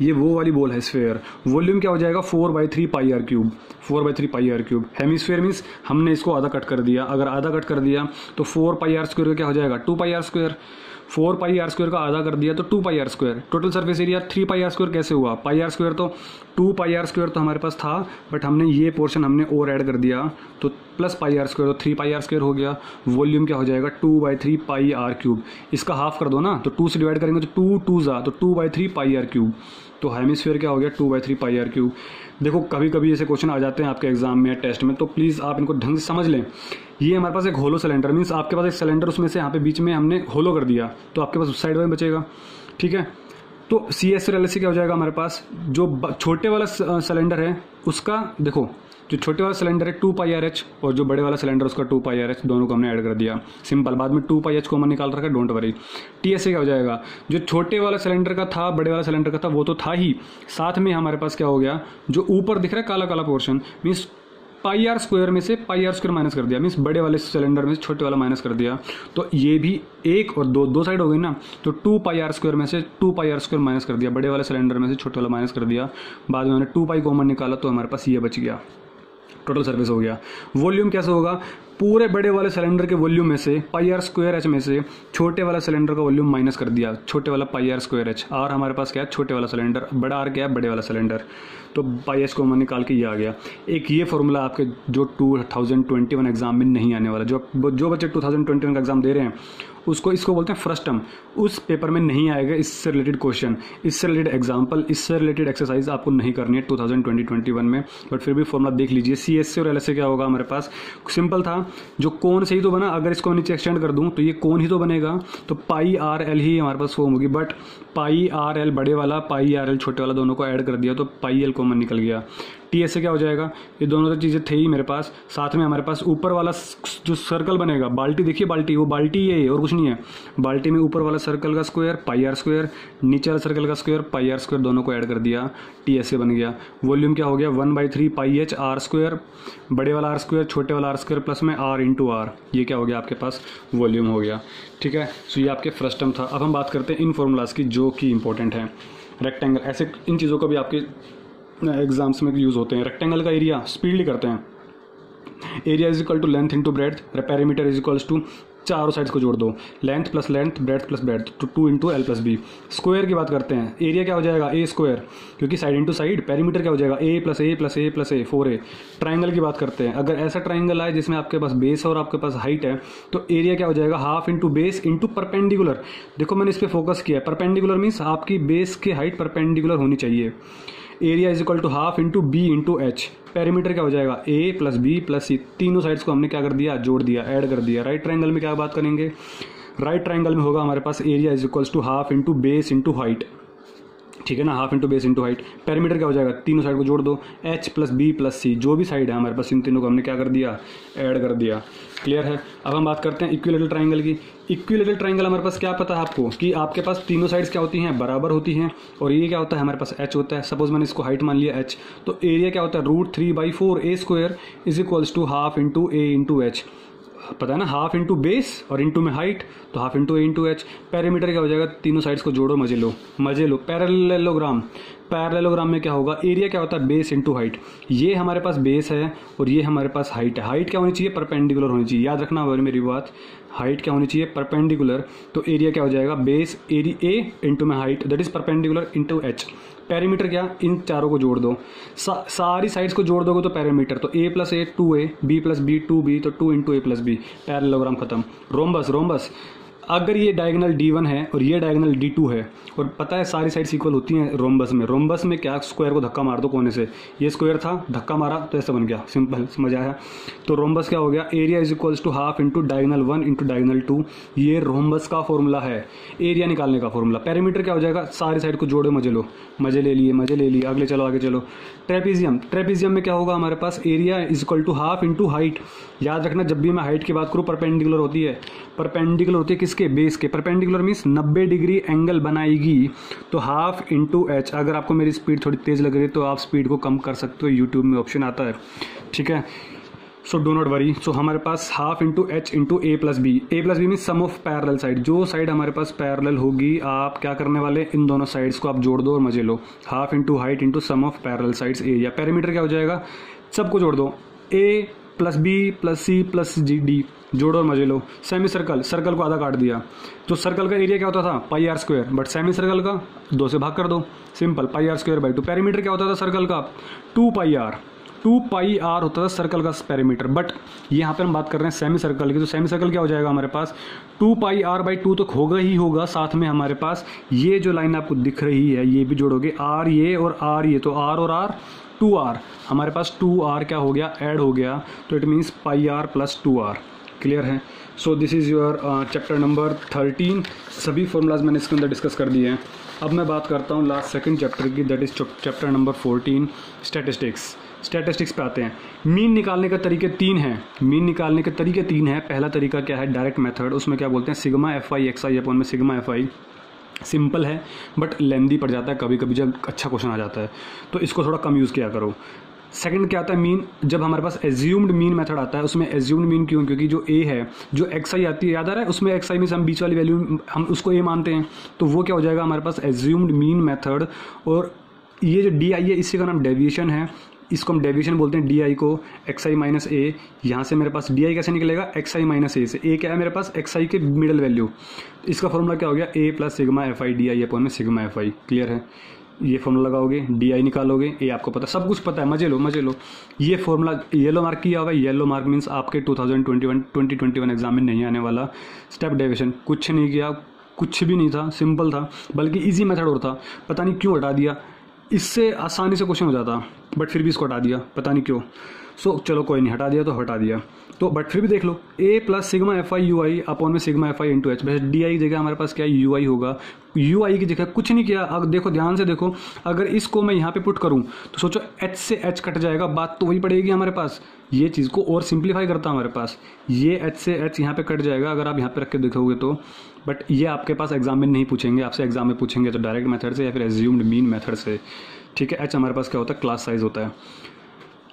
ये वो वाली बॉल है स्फेयर वॉल्यूम क्या हो जाएगा? Four by three pi r cube four by three pi r cube hemisphere means हमने इसको आधा कट कर दिया। अगर आधा कट कर दिया तो फोर पाई आर स्क्वायर का क्या हो जाएगा? Two pi r square four pi r square का आधा कर दिया तो two pi r square. Total surface area three pi r square कैसे हुआ? पाई आर स्क्वायर तो टू पाई आर स्क्वायर तो हमारे पास था बट हमने ये पोर्शन हमने और ऐड कर दिया तो प्लस पाई आर स्क्वायर तो थ्री पाई आर स्क्वायर हो गया। वॉल्यूम क्या हो जाएगा? Two by three pi r cube इसका हाफ़ कर दो ना तो टू से डिवाइड करेंगे तो टू टू ज़ा तो two by three pi r cube तो हेमिसफेयर क्या हो गया? Two by three pi r cube देखो कभी कभी ऐसे क्वेश्चन आ जाते हैं आपके एग्ज़ाम में या टेस्ट में तो प्लीज़ आप इनको ढंग से समझ लें। ये हमारे पास एक होलो सिलेंडर मीन्स आपके पास एक सिलेंडर उसमें से यहाँ पे बीच में हमने होलो कर दिया तो आपके पास उस साइड में बचेगा। ठीक है? तो सी एस एल क्या हो जाएगा हमारे पास? जो छोटे वाला सिलेंडर है, उसका, देखो, जो छोटे वाला सिलेंडर है टू पाई आर एच और जो बड़े वाला सिलेंडर उसका टू पाई आर एच दोनों को हमने ऐड कर दिया। सिंपल बाद में टू पाई एच को हमने निकाल रखा don't worry T S A क्या हो जाएगा? जो छोटे वाला सिलेंडर का था, बड़े वाला सिलेंडर का था, वो तो था ही। साथ में हमारे पास क्या हो गया? जो ऊपर दिख रहा है काला काला portion means pi r square में से पाई आर स्क्वायर माइनस कर दिया मीन्स बड़े वाले सिलेंडर में से छोटे वाला माइनस कर दिया। तो ये भी एक और दो दो साइड हो गई ना तो टू पाई आर स्क्वायर में से two pi r square minus कर दिया, बड़े वाले सिलेंडर में से छोटे वाला माइनस कर दिया। बाद में हमने टू पाई कॉमन निकाला तो हमारे पास ये बच गया। टोटल सर्विस हो गया। वॉल्यूम कैसे होगा? पूरे बड़े वाले सिलेंडर के वॉल्यूम में से, पाई आर स्क्वायर एच में से छोटे वाला सिलेंडर का वॉल्यूम माइनस कर दिया। छोटे वाला pi r square h r हमारे पास क्या है? छोटे वाला सिलेंडर बड़ा आर क्या है? बड़े वाला सिलेंडर तो बाई एस को हमने निकाल के ये आ गया। एक ये फॉर्मूला आपके जो two thousand twenty one exam में नहीं आने वाला, जो जो बच्चे टू थाउज़ेंड ट्वेंटी वन का एग्ज़ाम दे रहे हैं उसको, इसको बोलते हैं फ़र्स्ट टर्म उस पेपर में नहीं आएगा इससे रिलेटेड क्वेश्चन इससे रिलेटेड एग्ज़ाम्पल इससे रिलेटेड एक्सरसाइज आपको नहीं करनी है two thousand twenty twenty one में। बट फिर भी फॉर्मुला देख लीजिए। सी एस और एल एस क्या होगा हमारे पास? सिंपल था। जो कौन से ही तो बना, अगर इसको नीचे एक्सटेंड कर दूँ तो ये कौन ही तो बनेगा। तो पाई आर एल ही हमारे पास फॉर्म होगी। बट पाई आर एल बड़े वाला पाई आर एल छोटे वाला दोनों को ऐड कर दिया तो पाई एल कॉमन निकल गया। टी एस से क्या हो जाएगा? ये दोनों तो चीज़ें थे ही मेरे पास। साथ में हमारे पास ऊपर वाला जो सर्कल बनेगा, बाल्टी, देखिए बाल्टी, वो बाल्टी ही है और कुछ नहीं है। बाल्टी में ऊपर वाला सर्कल का स्क्वायर पाई आर स्क्वायर नीचे वाला सर्कल का स्क्वायर पाई आर स्क्वायर दोनों को ऐड कर दिया टी एस से बन गया। वॉल्यूम क्या हो गया? One by three pi h r square बड़े वाला आर स्क्वायर छोटे वाला आर स्क्वायर प्लस में आर इंटू आर ये क्या हो गया आपके पास? वॉल्यूम हो गया। ठीक है? सो ये आपके फ़र्स्ट टर्म था। अब हम बात करते हैं इन फॉर्मूलाज की, जो कि इंपॉर्टेंट है। रेक्टेंगल ऐसे इन चीज़ों को भी आपके एग्ज़ाम्स में यूज़ होते हैं। रेक्टेंगल का एरिया स्पीडली करते हैं। Area is equal to length into breadth perimeter is equals to चारों साइड्स को जोड़ दो। Length plus length breadth plus breadth तो two into l plus b square की बात करते हैं। एरिया क्या हो जाएगा? ए स्क्वायर क्योंकि साइड इंटू साइड पेरीमीटर क्या हो जाएगा? A plus a plus a plus a four a triangle की बात करते हैं। अगर ऐसा ट्राइंगल आए जिसमें आपके पास बेस और आपके पास हाइट है तो एरिया क्या हो जाएगा? Half into base into perpendicular देखो मैंने इस पर फोकस किया है। परपेंडिकुलर मीन्स आपकी बेस की हाइट परपेंडिकुलर होनी चाहिए। Area is equal to half into b into h perimeter क्या हो जाएगा? A plus b plus c तीनों साइड्स को हमने क्या कर दिया? जोड़ दिया ऐड कर दिया. राइट ट्राइंगल में क्या बात करेंगे? राइट ट्राइंगल में होगा हमारे पास area is equals to half into base into height ठीक है ना? Half into base into height parameter क्या हो जाएगा? तीनों साइड को जोड़ दो. H plus B plus C जो भी साइड है हमारे पास, इन तीनों को हमने क्या कर दिया? ऐड कर दिया. क्लियर है? अब हम बात करते हैं इक्विलेटरल ट्राइंगल की। इक्विलेटरल ट्राइंगल हमारे पास क्या पता है आपको? कि आपके पास तीनों साइड्स क्या होती हैं? बराबर होती हैं। और ये क्या होता है? हमारे पास एच होता है। सपोज़ मैंने इसको हाइट मान लिया एच तो एरिया क्या होता है? Root three by four A square is equals to half into A into H पता है ना? हाफ़ इंटू बेस और इंटू में हाइट तो half into A into H parameter क्या हो जाएगा? तीनों साइड्स को जोड़ो, मज़े लो। मज़े लो। पैरेललोग्राम पैरेललोग्राम में क्या होगा? एरिया क्या होता है? बेस इंटू हाइट ये हमारे पास बेस है और ये हमारे पास हाइट है। हाइट क्या होनी चाहिए? परपेंडिकुलर होनी चाहिए। याद रखना मेरी बात। हाइट क्या होनी चाहिए? परपेंडिकुलर तो एरिया क्या हो जाएगा? बेस एरी ए इंटू में height that is perpendicular into H parameter क्या? इन चारों को जोड़ दो। सा, सारी साइड्स को जोड़ दोगे तो पैरामीटर तो A plus A two A B plus B two B तो two into A plus B parallelogram खत्म। Rhombus rhombus. अगर ये डायगनल डी वन है और ये डायगनल डी टू है, और पता है सारी साइड्स इक्वल होती हैं रोमबस में। रोमबस में क्या स्क्वायर को धक्का मार दो कोने से? ये स्क्वायर था, धक्का मारा तो ऐसा बन गया। सिंपल समझ आया? तो रोमबस क्या हो गया? Area is equals to half into diagonal one into diagonal two ये रोमबस का फॉर्मूला है। एरिया निकालने का फॉर्मूला पैरामीटर क्या हो जाएगा? सारी साइड को जोड़ो, मज़े लो। मज़े ले लिए, मज़े ले लिए। अगले चलो, आगे चलो। ट्रेपिजियम ट्रेपिजियम में क्या होगा हमारे पास? Area is equal to half into height याद रखना, जब भी मैं हाइट की बात करूँ परपेंडिकुलर होती है। परपेंडिकुलर होती है किसके? बेस के। परपेंडिकुलर मीन्स 90 डिग्री एंगल बनाएगी। तो हाफ़ इंटू एच अगर आपको मेरी स्पीड थोड़ी तेज़ लग रही है तो आप स्पीड को कम कर सकते हो। यूट्यूब में ऑप्शन आता है। ठीक है? So do not worry so हमारे पास half into H into A plus B A plus B mean sum of parallel side जो साइड हमारे पास पैरल होगी, आप क्या करने वाले इन दोनों साइड्स को आप जोड़ दो और मज़े लो। Half into height into sum of parallel sides A या पैरामीटर क्या हो जाएगा? सबको जोड़ दो। A plus B, plus C, plus G, D, जोड़ो और मज़े लो। सेमी सर्कल सर्कल को आधा काट दिया। तो सर्कल का एरिया क्या होता था? Pi R square. But semi circle का दो से भाग कर दो। Simple, pi R square by two. Parameter क्या होता था सर्कल का? Two pi R. Two pi R होता था सर्कल का पैरामीटर। बट यहाँ पर हम बात कर रहे हैं सेमी सर्कल की। तो सेमी सर्कल क्या हो जाएगा हमारे पास? Two pi R by two तो होगा ही होगा साथ में हमारे पास। ये जो लाइन आपको दिख रही है, ये भी जोड़ोगे। आर ये और आर ये। तो आर और आर टू आर। हमारे पास टू आर क्या हो गया? ऐड हो गया। तो it means pi R plus two R. Clear है? So this is your chapter number thirteen सभी फॉर्मूलाज मैंने इसके अंदर डिस्कस कर दिए हैं। अब मैं बात करता हूँ लास्ट सेकंड चैप्टर की that is chapter number fourteen statistics statistics पे आते हैं। मीन निकालने के तरीके तीन हैं। मीन निकालने के तरीके तीन हैं। पहला तरीका क्या है? डायरेक्ट मेथड उसमें क्या बोलते हैं? Sigma F I X I upon में सिग्मा एफ़ आई सिंपल है बट लेंदी पड़ जाता है कभी कभी जब अच्छा क्वेश्चन आ जाता है तो इसको थोड़ा कम यूज़ किया करो। सेकंड क्या आता है मीन जब हमारे पास एज्यूम्ड मीन मेथड आता है, उसमें एज्यूम्ड मीन क्यों? क्योंकि जो ए है, जो एक्स आई आती है, याद आ रहा है? उसमें एक्स आई मीन हम बीच वाली वैल्यू हम उसको ए मानते हैं। तो वो क्या हो जाएगा, हमारे पास एज्यूम्ड मीन मेथड और ये जो डी आई है इसी का नाम डेविएशन है। इसको हम डेविएशन बोलते हैं डी आई को एक्स आई माइनस ए यहाँ से मेरे पास डी आई कैसे निकलेगा? एक्स आई माइनस ए से। ए क्या है मेरे पास? एक्स आई के मिडल वैल्यू तो इसका फॉर्मूला क्या हो गया? A plus sigma F I D I upon में सिग्मा एफ़ आई क्लियर है? ये फॉर्मूला लगाओगे डी आई निकालोगे ये आपको पता सब कुछ पता है। मज़े लो मज़े लो। ये फॉर्मूला येलो मार्क किया होगा येलो मार्क मीन्स आपके 2021 2021 एग्ज़ाम में नहीं आने वाला। स्टेप डेविएशन कुछ नहीं किया, कुछ भी नहीं था। सिंपल था। बल्कि इजी मेथड और था। पता नहीं क्यों हटा दिया। इससे आसानी से क्वेश्चन हो जाता बट फिर भी इसको हटा दिया पता नहीं क्यों। सो so, चलो कोई नहीं हटा दिया तो हटा दिया। तो बट फिर भी देख लो A plus sigma F I U I upon में sigma F I into H वैसे डी आई जगह हमारे पास क्या यू आई होगा? यू आई की जगह कुछ नहीं किया। अगर देखो ध्यान से देखो अगर इसको मैं यहाँ पे पुट करूँ तो सोचो एच से एच कट जाएगा बात तो वही पड़ेगी हमारे पास। ये चीज़ को और सिंप्लीफाई करता हमारे पास। ये एच से एच यहाँ पे कट जाएगा अगर आप यहाँ पे रख के देखोगे तो। बट ये आपके पास एग्ज़ाम में नहीं पूछेंगे, आपसे एग्ज़ाम में पूछेंगे तो डायरेक्ट मेथड से या फिर एज्यूम्ड मीन मेथड से। ठीक है एच हमारे पास क्या होता है? क्लास साइज़ होता है।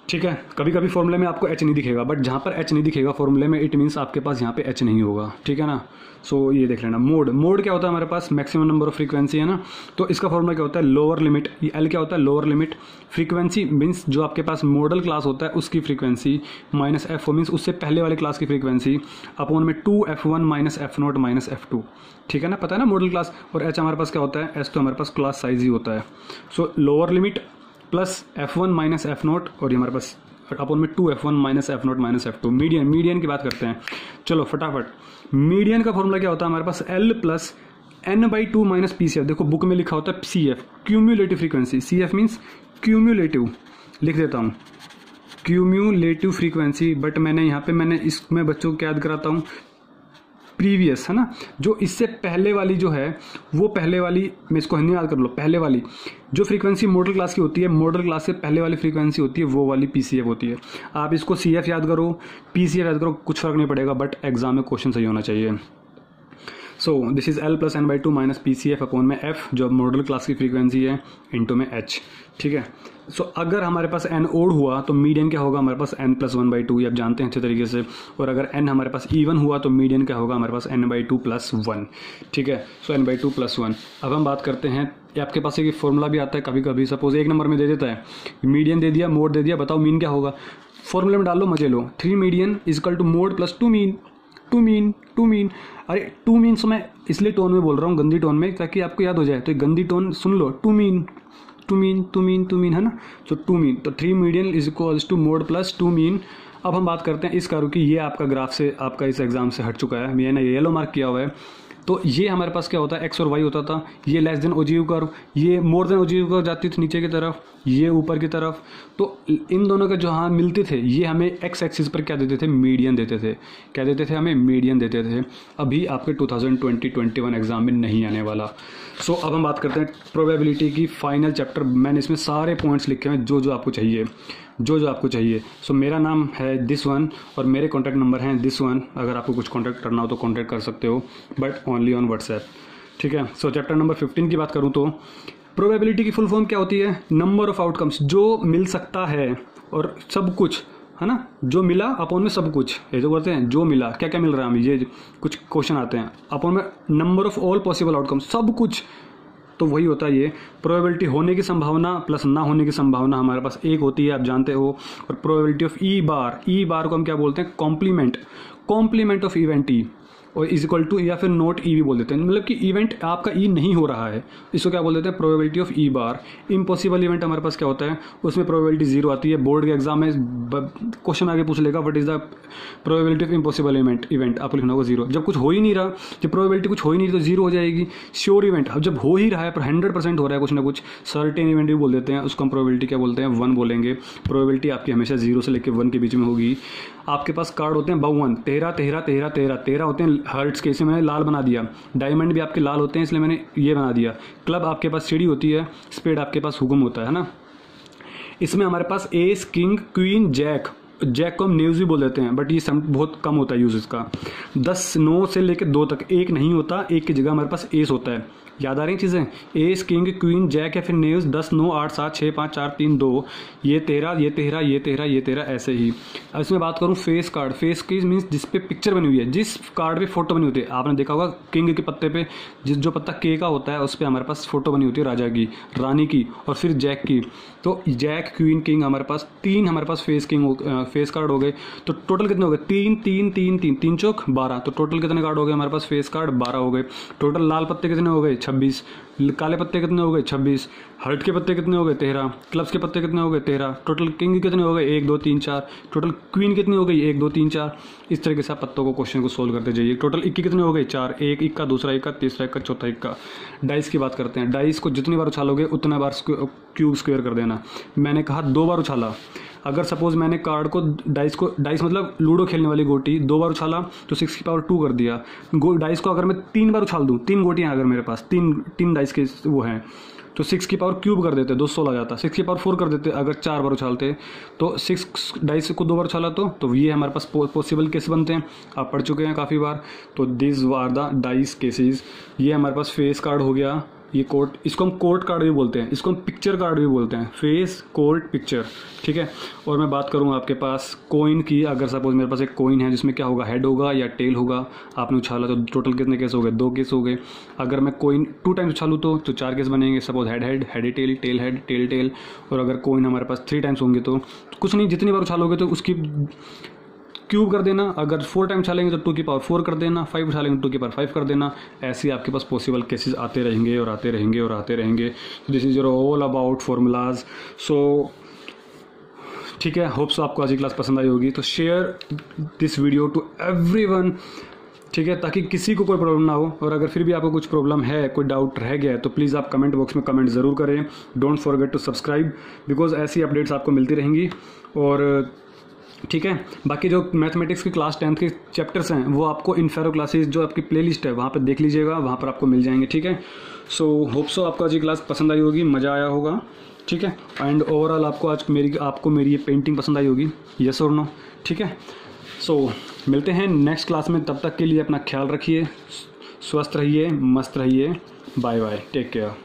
ठीक है? कभी कभी फॉर्मूले में आपको एच नहीं दिखेगा बट जहाँ पर एच नहीं दिखेगा फॉर्मूले में इट मीन्स आपके पास यहाँ पे एच नहीं होगा ठीक है ना? सो so, ये देख लेना। मोड मोड क्या होता है हमारे पास? मैक्सिमम नंबर ऑफ़ फ्रीक्वेंसी है ना? तो इसका फॉर्मूला क्या होता है? लोअर लिमिट ये एल क्या होता है? लोअर लिमिट फ्रीक्वेंसी मीन्स जो आपके पास मॉडल क्लास होता है उसकी फ्रीक्वेंसी माइनस एफ़ मीन्स उससे पहले वाले क्लास की फ्रीक्वेंसी अपॉन में two F one minus F naught minus F two ठीक है ना? पता है ना मॉडल क्लास और एच हमारे पास क्या होता है? एच तो हमारे पास क्लास साइज़ ही होता है। So lower limit plus F one minus F naught और ये हमारे पास अपन में two F one minus F naught minus F two median median की बात करते हैं। चलो, फटाफट। मीडियन का फॉर्मूला क्या होता है? हमारे पास L plus N by two minus P C F देखो बुक में लिखा होता है C F cumulative frequency C F means cumulative लिख देता हूँ। क्यूम्यूलेटिव फ्रीक्वेंसी बट मैंने यहाँ पे, मैंने इसमें बच्चों को याद कराता हूँ। प्रीवियस, है ना? जो इससे पहले वाली जो है, वो पहले वाली, मैं इसको हिंदी याद कर लो, पहले वाली, जो फ्रीक्वेंसी मॉडल क्लास की होती है मॉडल क्लास से पहले वाली फ्रीक्वेंसी होती है, वो वाली पीसीएफ होती है। आप इसको सीएफ याद करो पीसीएफ याद करो, कुछ फ़र्क नहीं पड़ेगा बट एग्ज़ाम में क्वेश्चन सही होना चाहिए। So this is L plus N by two minus P C F upon में एफ़ जो मॉडल क्लास की फ्रीक्वेंसी है इंटू में एच ठीक है? सो अगर हमारे पास एन ओड हुआ तो मीडियन क्या होगा हमारे पास N plus one by two ये आप जानते हैं अच्छे तरीके से। और अगर एन हमारे पास ईवन हुआ तो मीडियन क्या होगा हमारे पास N by two plus one ठीक है? सो N by two plus one अब हम बात करते हैं, ये आपके पास एक फॉर्मूला भी आता है कभी कभी सपोज़ एक नंबर में दे देता है। मीडियन दे दिया मोड दे दिया, बताओ मीन क्या होगा? फॉर्मूले में डाल लो मज़े लो। Three median is equal to mode plus two mean two mean two mean अरे टू मीन्स मैं इसलिए टोन में बोल रहा हूँ, गंदी टोन में, ताकि आपको याद हो जाए। तो गंदी टोन सुन लो। Two mean two mean two mean two mean, है ना? सो टू मीन तो three median is equals to mode plus two mean अब हम बात करते हैं इस कारो की। ये आपका ग्राफ से, आपका इस एग्ज़ाम से हट चुका है। मैंने येलो मार्क किया हुआ है। तो ये हमारे पास क्या होता है? एक्स और वाई होता था। ये लेस देन ओजीव कर्व ये मोर देन ओजीव कर्व जाती थी नीचे की तरफ़ ये ऊपर की तरफ़। तो इन दोनों के जो हाँ मिलते थे ये हमें एक्स एक्सिस पर क्या देते थे? मीडियन देते थे। क्या देते थे? हमें मीडियन देते थे। अभी आपके 2020-21 एग्ज़ाम में नहीं आने वाला। सो so, अब हम बात करते हैं प्रोबेबिलिटी की फाइनल चैप्टर मैंने इसमें सारे पॉइंट्स लिखे हैं जो जो आपको चाहिए। जो जो आपको चाहिए। सो so, मेरा नाम है दिस वन और मेरे कॉन्टैक्ट नंबर हैं दिस वन अगर आपको कुछ कॉन्टैक्ट करना हो तो कॉन्टैक्ट कर सकते हो बट ओनली ऑन व्हाट्सएप ठीक है? सो चैप्टर नंबर फिफ्टीन की बात करूँ तो प्रोबेबिलिटी की फुल फॉर्म क्या होती है? नंबर ऑफ़ आउटकम्स जो मिल सकता है और सब कुछ है ना? जो मिला अपॉन में सब कुछ ये जो बोलते हैं जो मिला क्या क्या मिल रहा है हमें? ये कुछ क्वेश्चन आते हैं। अपॉन में number of all possible outcomes सब कुछ तो वही होता है ये। प्रोबेबिलिटी होने की संभावना प्लस ना होने की संभावना हमारे पास एक होती है, आप जानते हो। और प्रोबेबिलिटी ऑफ़ ई बार ई बार को हम क्या बोलते हैं? Complement complement of event E और इज़ इक्वल टू या फिर नोट ई भी बोल देते हैं। मतलब कि इवेंट आपका ई नहीं हो रहा है। इसको क्या बोल देते हैं? Probability of E bar impossible event हमारे पास क्या होता है? उसमें प्रोबेबिलिटी ज़ीरो आती है। बोर्ड के एग्ज़ाम में क्वेश्चन आगे पूछ लेगा what is the probability of impossible event event आपको लिखना होगा ज़ीरो जब कुछ हो ही नहीं रहा, जब प्रोबेबिलिटी कुछ हो ही नहीं तो ज़ीरो हो जाएगी। श्योर इवेंट अब जब हो ही रहा है, पर हंड्रेड परसेंट हो रहा है कुछ ना कुछ सर्टेन इवेंट भी बोल देते हैं। उसको हम प्रोबेबिलिटी क्या बोलते हैं? वन बोलेंगे। प्रोबेबिलिटी आपकी हमेशा ज़ीरो से लेकर वन के बीच में होगी। आपके पास कार्ड होते हैं, बावन। तेरह तेरह तेरह तेरह। तेरह होते हैं हर्ट्स के इसे मैंने लाल बना दिया। डायमंड भी आपके लाल होते हैं, इसलिए मैंने ये बना दिया। क्लब आपके पास सीढ़ी होती है स्पेड आपके पास हुकुम होता है ना? इसमें हमारे पास ace king queen jack jack को हम न्यूज़ भी बोल देते हैं बट ये सम, बहुत कम होता है यूज़ इसका दस, नौ से लेकर दो तक, एक नहीं होता, एक की जगह हमारे पास एस होता है। याद आ रही चीज़ें? एस किंग क्वीन जैक या फिर नेव्स दस, नौ, आठ, सात छः पाँच, चार, तीन, दो। ये तेरह ये तेरह ये तेरह ये तेरह ऐसे ही। अब इसमें बात करूँ फेस कार्ड फेस की मीन्स जिस पे पिक्चर बनी हुई है। जिस कार्ड पे फ़ोटो बनी होती है। आपने देखा होगा किंग के पत्ते पे, जिस, जो पत्ता के का होता है, उस पर हमारे पास फ़ोटो बनी होती है राजा की, रानी की, और फिर जैक की। तो जैक क्वीन किंग हमारे पास तीन, हमारे पास फेस किंग फेस कार्ड हो गए। तो टोटल कितने हो गए? तीन तीन तीन तीन तीन चौक बारह। तो टोटल कितने कार्ड हो गए हमारे पास फेस कार्ड बारह हो गए। टोटल लाल पत्ते कितने हो गए? छब्बीस। काले पत्ते कितने हो गए? छब्बीस। हर्ट के पत्ते कितने हो गए? तेरह। क्लब्स के पत्ते कितने हो गए? तेरह। टोटल किंग कितने हो गए? एक, दो, तीन, चार। टोटल क्वीन कितनी हो गई? एक, दो, तीन, चार। इस तरीके से आप पत्तों को क्वेश्चन को सोल्व करते जाइए। टोटल इक्की कितने हो गए? चार। एक, इक्का, दूसरा इक्का, तीसरा इक्का, चौथा इक्का। डाइस की बात करते हैं। डाइस को जितनी बार उछालोगे, उतना बार क्यूब स्क्वेयर कर देना। मैंने कहा दो बार उछाला। अगर सपोज़ मैंने कार्ड को डाइस को डाइस मतलब लूडो खेलने वाली गोटी दो बार उछाला तो सिक्स की पावर टू कर दिया। डाइस को अगर मैं तीन बार उछाल दूँ, तीन गोटियाँ अगर मेरे पास, तीन तीन डाइस के वो हैं तो सिक्स की पावर क्यूब कर देते, दो सोलह जाता। सिक्स की पावर फोर कर देते, अगर चार बार उछालते तो सिक्स डाइस को दो बार उछाला तो तो ये हमारे पास पॉसिबल केस बनते हैं। आप पढ़ चुके हैं काफ़ी बार तो this are the dice cases ये हमारे पास फेस कार्ड हो गया। ये कोर्ट इसको हम कोर्ट कार्ड भी बोलते हैं इसको हम पिक्चर कार्ड भी बोलते हैं फेस कोर्ट पिक्चर ठीक है? और मैं बात करूँ आपके पास कोइन की अगर सपोज़ मेरे पास एक कोइन है जिसमें क्या होगा हेड होगा या टेल होगा आपने उछाला तो टोटल कितने केस हो गए? दो केस हो गए। अगर मैं कोइन टू टाइम्स उछालूँ तो, तो चार केस बनेंगे suppose head head head tail tail head tail tail और अगर कोइन हमारे पास थ्री टाइम्स होंगे तो कुछ नहीं जितनी बार उछालोगे तो उसकी क्यूब कर देना। अगर फोर टाइम उछालेंगे तो टू की पावर फोर कर देना। फाइव उछालेंगे टू की पावर फाइव कर देना। ऐसे आपके पास पॉसिबल केसेस आते रहेंगे और आते रहेंगे और आते रहेंगे। This is your all about formulas so ठीक है होप्स आपको आज की क्लास पसंद आई होगी। तो share this video to everyone ठीक है, ताकि किसी को कोई प्रॉब्लम ना हो। और अगर फिर भी आपको कुछ प्रॉब्लम है, कोई डाउट रह गया है तो प्लीज़ आप कमेंट बॉक्स में कमेंट ज़रूर करें। Don't forget to subscribe because ऐसी अपडेट्स आपको मिलती रहेंगी। और ठीक है? बाकी जो मैथमेटिक्स की क्लास टेंथ के चैप्टर्स हैं वो आपको इन फेरो क्लासेज जो आपकी प्लेलिस्ट है वहाँ पर देख लीजिएगा वहाँ पर आपको मिल जाएँगे ठीक है? सो होप सो आपको आज ये क्लास पसंद आई होगी मज़ा आया होगा ठीक है? एंड ओवरऑल आपको आज मेरी आपको मेरी ये पेंटिंग पसंद आई होगी यस और नो ठीक है? सो so, मिलते हैं नेक्स्ट क्लास में तब तक के लिए अपना ख्याल रखिए स्वस्थ रहिए मस्त रहिए बाय बाय टेक केयर